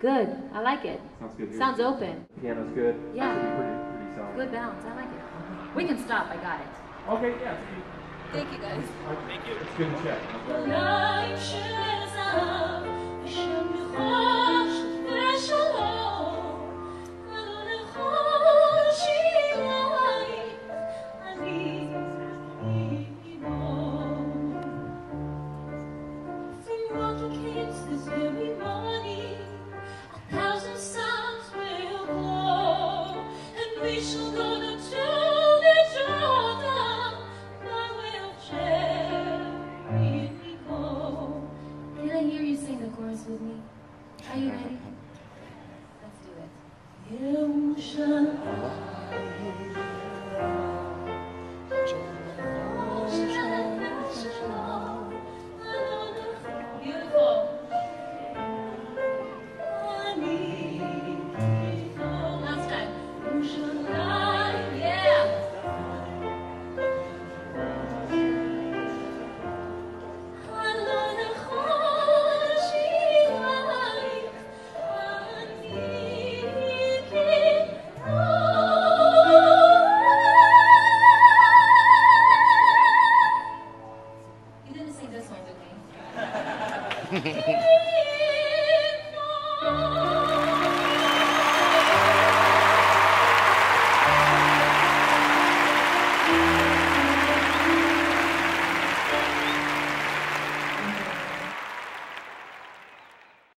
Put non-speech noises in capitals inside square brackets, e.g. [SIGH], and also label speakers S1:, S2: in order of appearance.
S1: good. I like it.
S2: Sounds good. Here.
S1: Sounds open.
S2: Piano's good.
S1: Yeah.
S2: That should be pretty, pretty solid.
S1: Good balance. I like it. We can stop. I got it.
S2: Okay, yeah.
S1: Thank you guys.
S2: Thank you. It's good to check.
S1: It.
S3: Beautiful. Yay! [LAUGHS]